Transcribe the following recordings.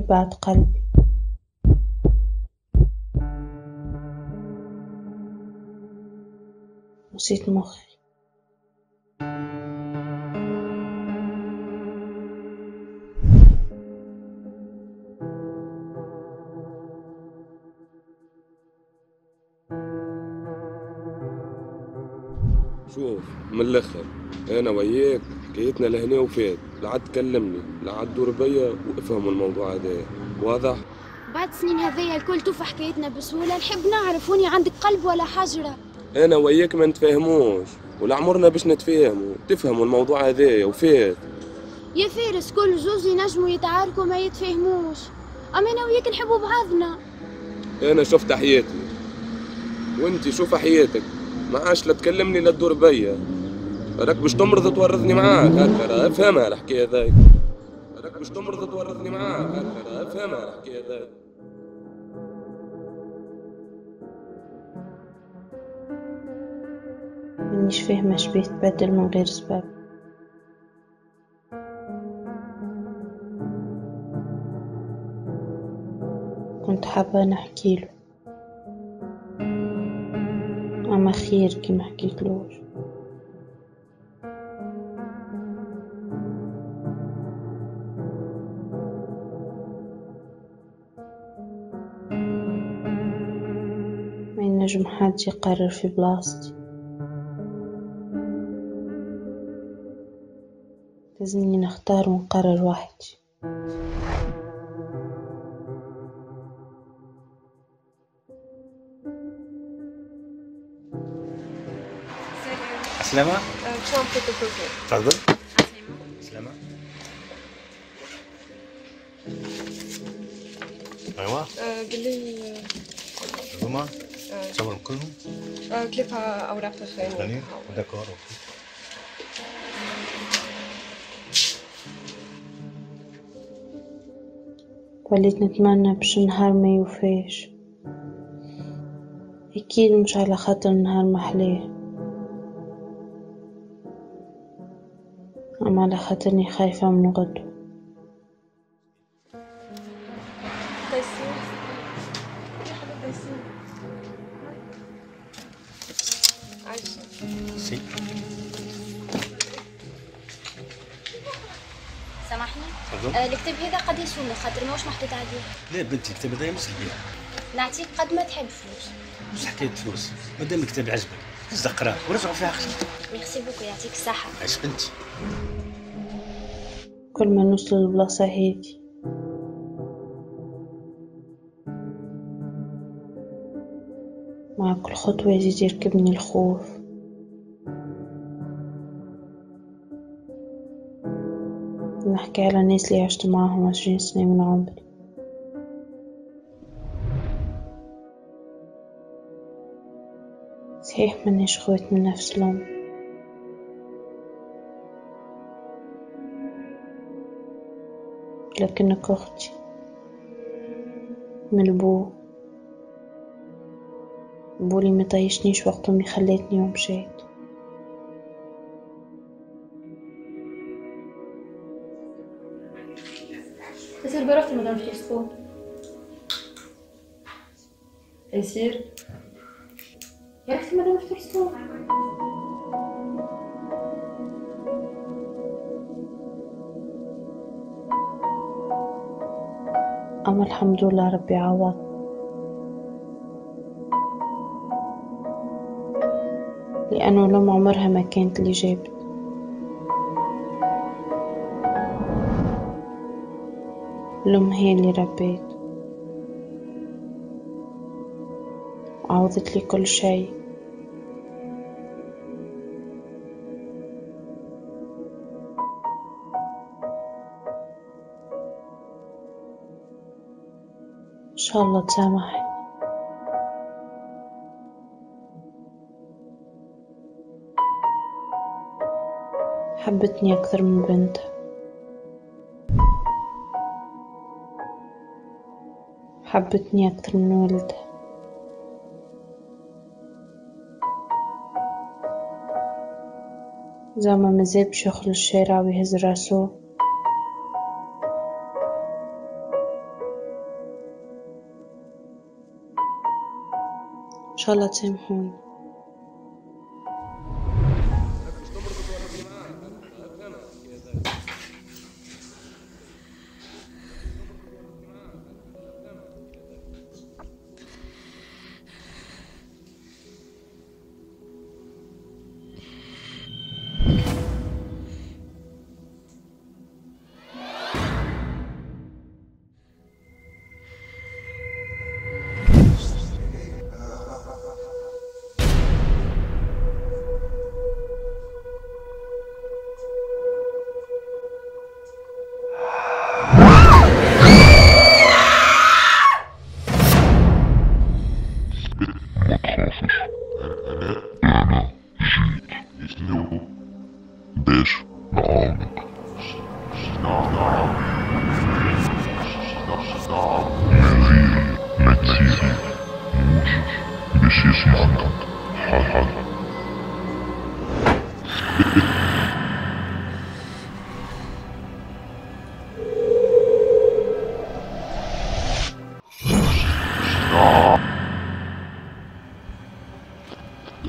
ابعد قلبي. نسيت مخي. شوف من الآخر أنا وياك. حكايتنا لهنا وفات لا عاد تكلمني لا عاد دور بيا وافهموا الموضوع هذا. واضح؟ بعد سنين هذيا الكل توفى حكايتنا بسهولة نحب نعرف وني عندك قلب ولا حجرة أنا وياك ما نتفاهموش ولا عمرنا باش نتفاهموا. تفهموا الموضوع هذا وفات يا فارس كل زوز ينجموا يتعاركوا ما يتفاهموش. أما أنا وياك نحبوا بعضنا. أنا شفت حياتي. وأنتي شوف حياتك. ما عادش لا تكلمني لا تدور بيا. راك باش تمرض تورثني معاك هكا افهمها الحكاية ذاك راك باش تمرض تورثني معاك هكا افهمها الحكاية ذاك مانيش فاهمة شبيه تبدل من غير سبب. كنت حابة نحكيله أما خير كي ما حد يقرر في بلاصتي. لازمني نختار ونقرر وحدي سلامة. شو عم تاكل تفضل تصور كلهم ثلاثة أوراق يعني ثانية داكور وليت نتمنى باش نهار ما يوفاش أكيد مش على خاطر نهار محلاه أما على خاطرني خايفة من غدو الكتاب هذا قد يسومي خاطر ماهوش محطوط عليه. لا بنتي الكتاب هذا يمسح بيه نعطيك قد ما تحب فلوس. مش حكاية فلوس. مادام الكتاب عجبك هز قراه ورجعوا فيها اخر ميرسي بوكو يعطيك الصحة. عايش بنتي. كل ما نوصل للبلاصة هادي مع كل خطوة يزيد يركبني الخوف. نحكي على الناس اللي عشت معاهم عشرين سنة من عمري صحيح منيش خوات من نفس الأم لكنك أختي من البو. بولي ما طيشنيش وقت أمي خلتني ومشيت تيسير برفتي مدام تيسير يا رحتي مدام فيسكو أما الحمد لله ربي عوض. لأنه الأم عمرها ما كانت اللي جابت الأم هي اللي ربيت عوضت لي كل شيء. إن شاء الله تسامحني حبتني أكثر من بنتها حبتني أكتر من والدها زعما مازال باش يخرج الشارع ويهز راسو. إن شاء الله تسامحوني.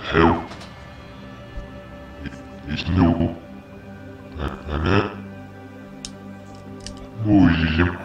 help. It's noble. And, that Moses it?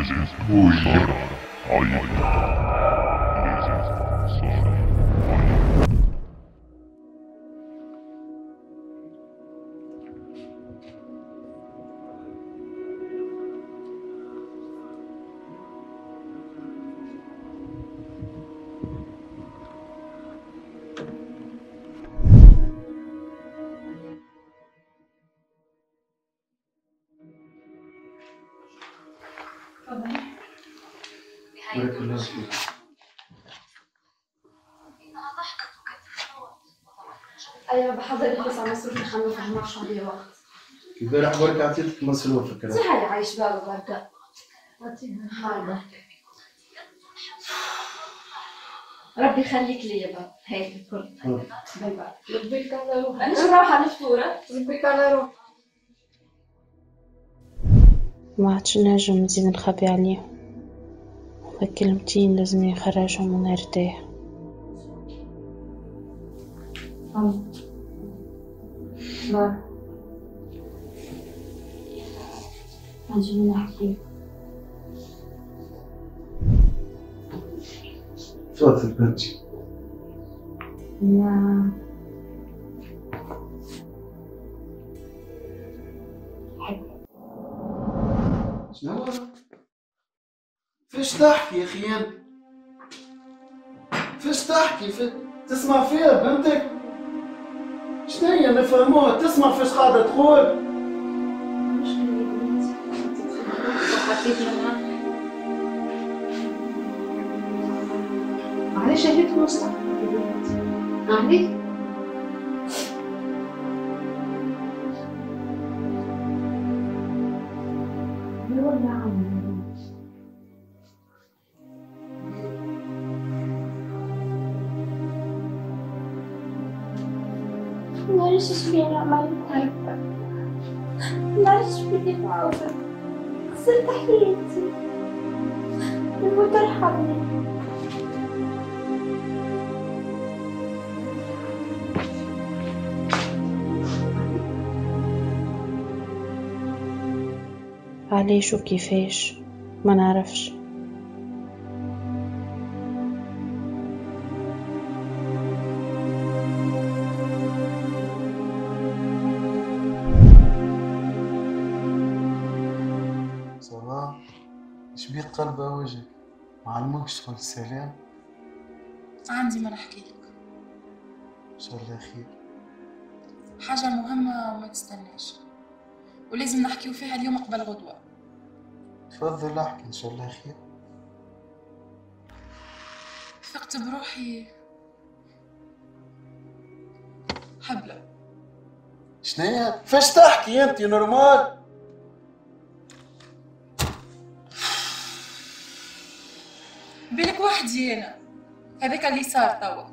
لازم صار عايز لازم امبارح بركة عطيتك مصروفك هاي عايش بابا بركة هاي بركة ربي يخليك لي يا بابا هيك الكل. bye bye. ربيك على روحك أنا ربيك روحك ما عادش نجم نزيد نخبي عليهم هما كلمتين لازم يخرجهم ونرتاح باي. نجي نحكي تفضل بنتي يا. شنو؟ فيش تحكي يا خيان فيش تحكي؟ في... تسمع فيها بنتك؟ شنو هي؟ نفهموها. تسمع فيش قاعدة تقول؟ لها معلش هيك مصطفى. عليك ولا عم معلش شوية أنا عمالة هكا معلش بدي أعوضك خسرت حياتي الموت ارحمني علاش وكيفاش ما نعرفش. تقول السلام؟ عندي ما نحكي لك. إن شاء الله خير. حاجة مهمة وما تستناش. ولازم نحكيو فيها اليوم قبل غدوة تفضل احكي إن شاء الله خير. فقت بروحي حبلة. شنيا فاش تحكي أنت نورمال بالك وحدي أنا. هذاك اللي صار توا.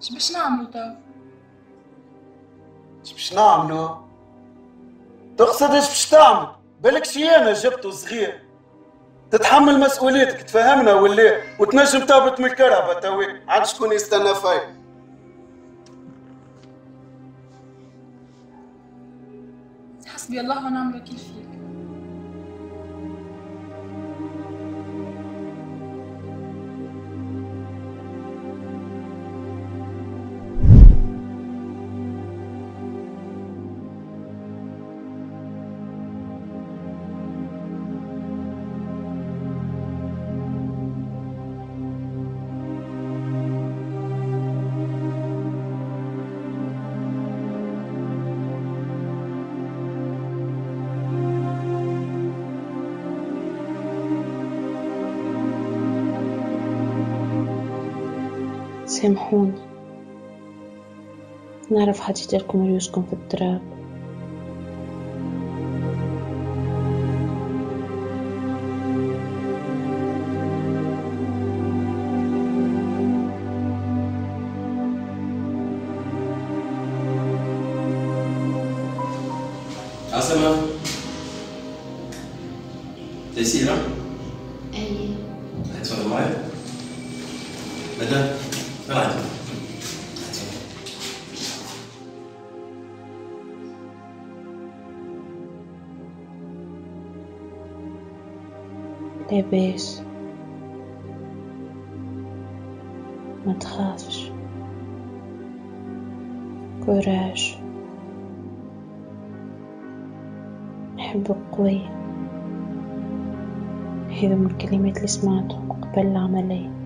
اش باش نعملو توا؟ اش باش نعملو؟ تقصد اش باش تعمل؟ بالك شي أنا جبته صغير. تتحمل مسؤوليتك تفهمنا ولا وتنجم تهبط من الكرهبة توي عاد شكون يستنى فيك Hasbiyallah ve ni'mel vekil. سامحوني. نعرف حطيت لكم ريوسكم في التراب نحبك قوي. هذا من الكلمات اللي سمعتهم قبل العملية.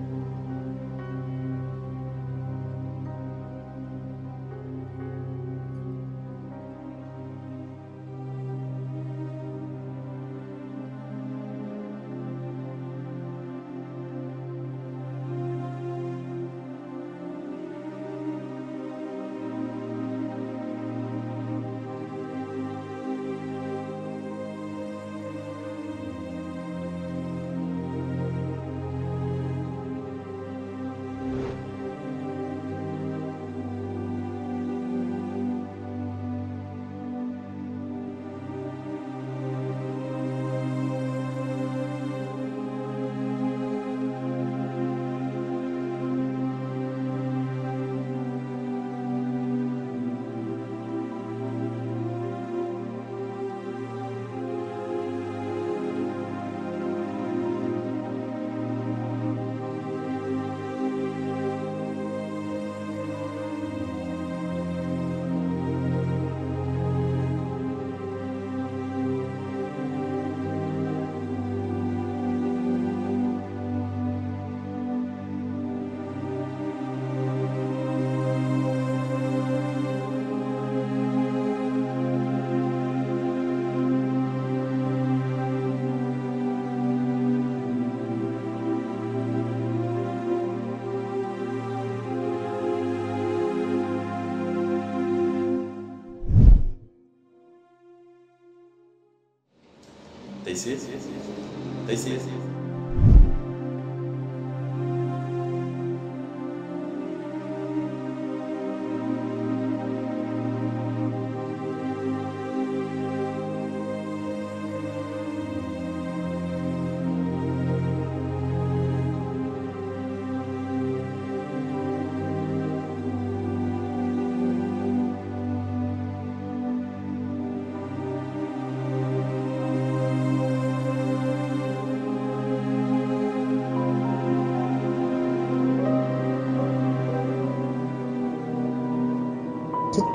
تيسير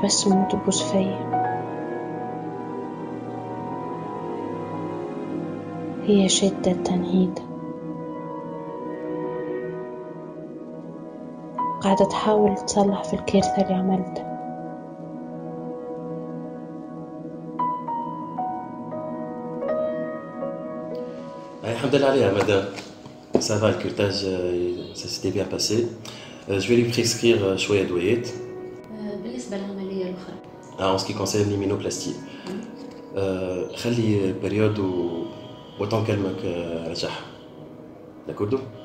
بسمة تبوس فيا. هي شدة تنهيدة قاعدة تحاول تصلح في الكارثة اللي عملتها. الحمد لله عليها madame ça va ال curetage s'était bien passé جو لي بريسكير شوية دويات بالنسبة للعملية الأخرى En ce qui concerne l'immunoplastie. Euh, خلي بريود و وطن كلمك آه، رجعها. D'accordo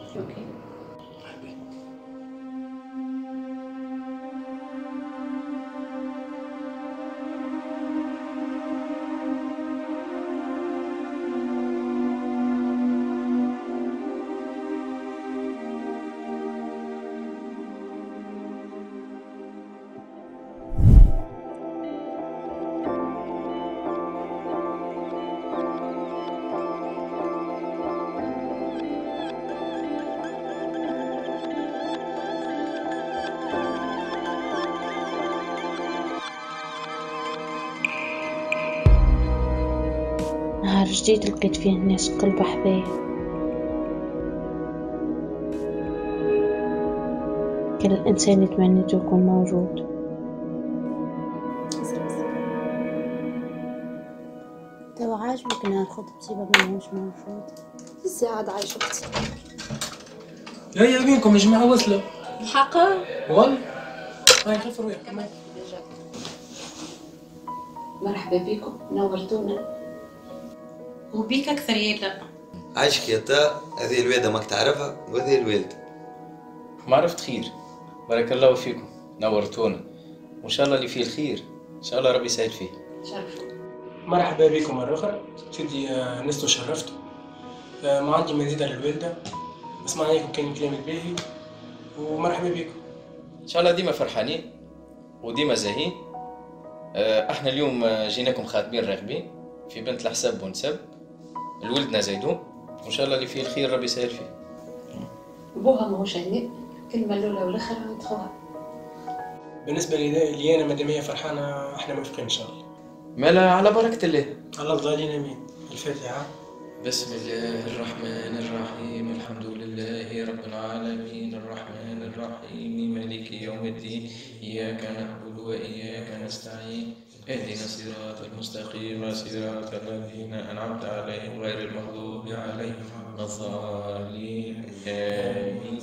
جديد لقيت فيه الناس قلب حذايا كان الإنسان اللي تمنيته يكون موجود. توا عاجبك نهار خطبتي بابا ماهوش موجود زاد عايشتي هيا بينكم يا جماعة وصلوا. الحق؟ والله هاي خف كمان مرحبا بكم نورتونا. وبيك أكثر يلا عايشك يا تا هذه الوالدة ماك تعرفها وهذه الوالدة. ما عرفت خير. بارك الله فيكم. نورتونا. وإن شاء الله اللي فيه الخير. إن شاء الله ربي يسعد فيه. مرحبا بكم مرة أخرى. سيدي آه، نست وشرفتوا آه، ما عندي مزيد على الوالدة. بسمع عليكم كان كلام باهي ومرحبا بكم. إن شاء الله ديما فرحانين وديما زاهين آه، إحنا اليوم جيناكم خاتمين راغبين في بنت الحساب ونسب لولدنا زيدون وان شاء الله اللي فيه الخير ربي يسهل فيه. بوها ماهوش هنا كلمة الأولى والآخر ندخلها بالنسبة لي أنا مادام هي فرحانة إحنا موافقين إن شاء الله. مالا على بركة الله. الله الظالين آمين. الفاتحة. بسم الله الرحمن الرحيم الحمد لله رب العالمين الرحمن الرحيم مالك يوم الدين إياك نعبد وإياك نستعين. اهدنا الصراط المستقيم صراط الذين أنعمت عليهم غير المغضوب عليهم ولا الضالين. آمين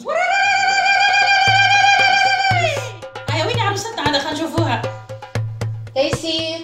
هيا وين عروستنا عاد خلينا نشوفوها. تيسير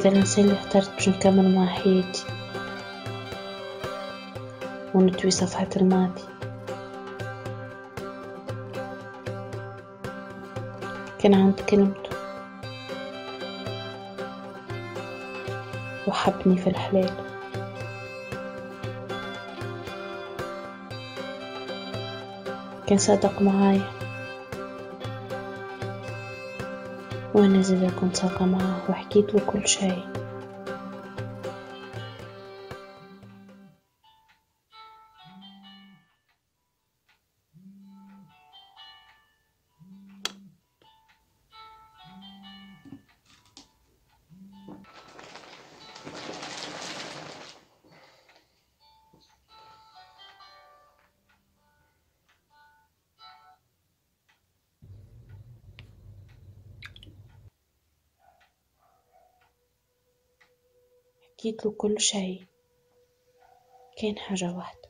هذا الإنسان اللي اخترت باش نكمل مع حياتي ونتوي صفحة الماضي. كان عند كلمته وحبني في الحلال. كان صادق معايا. وأنا زيدا كنت صادقة معاه وحكيت له كل شيء. حكيت له كل شيء. كان حاجة واحدة.